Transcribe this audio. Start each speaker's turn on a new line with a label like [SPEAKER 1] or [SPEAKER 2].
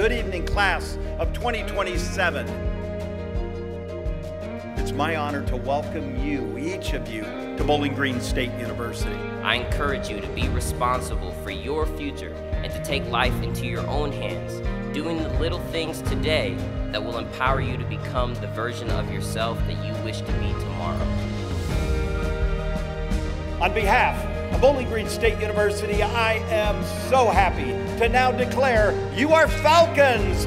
[SPEAKER 1] Good evening, class of 2027. It's my honor to welcome you, each of you, to Bowling Green State University.
[SPEAKER 2] I encourage you to be responsible for your future and to take life into your own hands, doing the little things today that will empower you to become the version of yourself that you wish to be tomorrow.
[SPEAKER 1] On behalf of Bowling Green State University, I am so happy to now declare you are Falcons